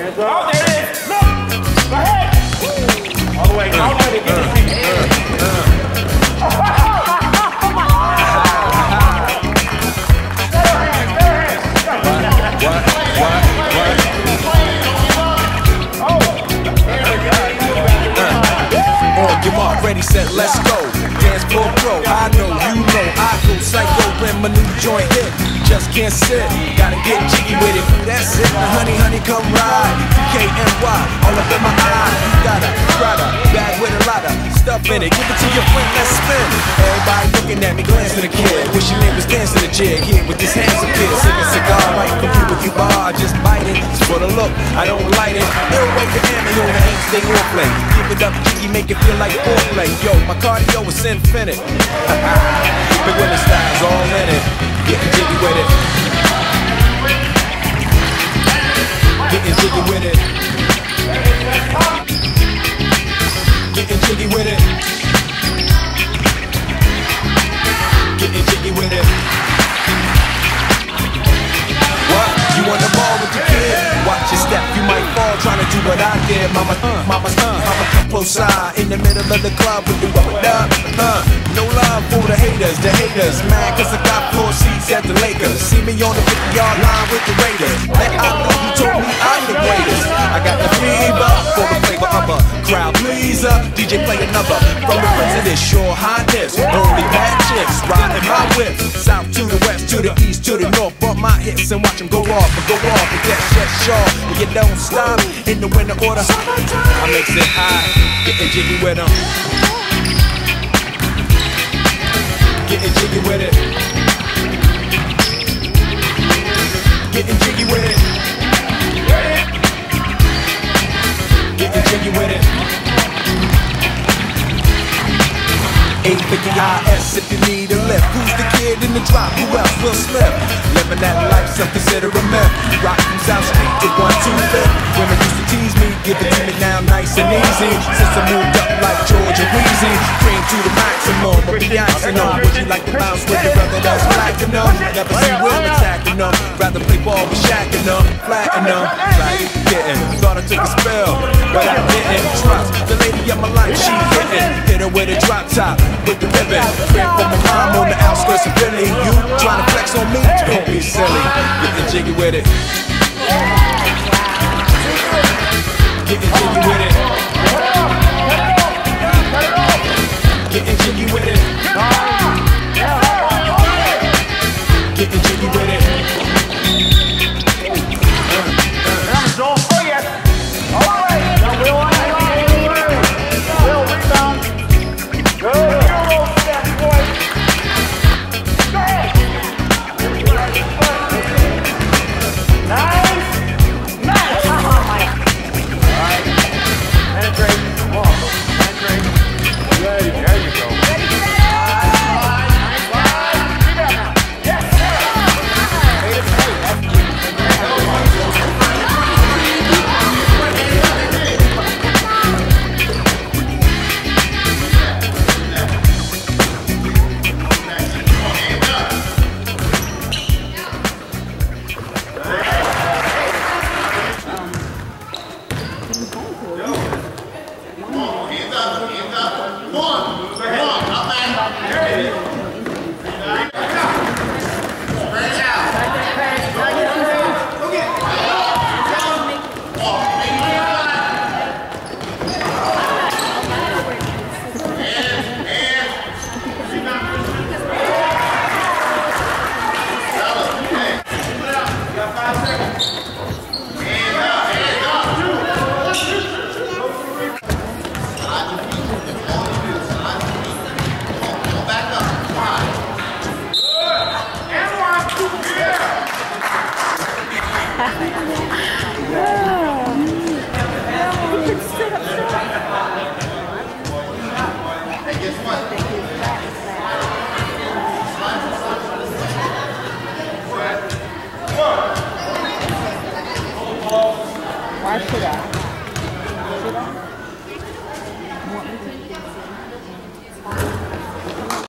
Hands up. Oh, there it is. Look. Go ahead. All the way. All the way get uh, your mark, ready, set, let's go. Dance floor pro, I know, you know, I go psycho when my new joint hit. Just can't sit, gotta get jiggy with it. That's it, now honey, honey, come ride. DKNY, all up in my eye. Got a Prada, bag with a lot of stuff in it. Give it to your friend, let's spin. Everybody looking at me, glancing at the kid. Wish your name was dancing a jig here with this handsome kid. A cigar right from Cuba Cuba, I just bite it. For the look, I don't light it. Ill way to ammo, the ain't stay on play. Give it up, jiggy, make it feel like foreplay. Yo, my cardio is infinite. Big Willie style's all in it. Getting jiggy with it. Mama, uh, mama, uh, close side in the middle of the club with the rubber up. Uh, no love for the haters, the haters. Mad cause I got four seats at the Lakers. See me on the 50 yard line with the Raiders. Let I know you told me I'm the greatest. I got the From the president, sure highness. Only bad chicks riding my whip. South to the west, to the east, to the north. Bump my hips and watch them go off and go off. And get shut sharp. And you don't stop in the winter order. I makes it high, getting jiggy with them. Getting jiggy with it. Getting jiggy with it. Who's the kid in the drop? Who else will slip? Living that life, some consider a myth. Rock from South Street to 125. Women used to tease me, give it to me now nice and easy. Since I moved up like Georgia Weezy, cream to the maximum, but be Beyonce on. Would you like to bounce with your brother that's platinum? Never see Will attacking them. Rather play ball with Shaq and them, flatten them. Like getting, thought I took a spell, but I didn't. Trust the lady of my life, she hitting. Hit her with a drop top, with the ribbon. Crib for my mom on the outskirts of Philly. You trying to flex on me? Don't be silly. Getting jiggy with it. Got guess what? Watch it.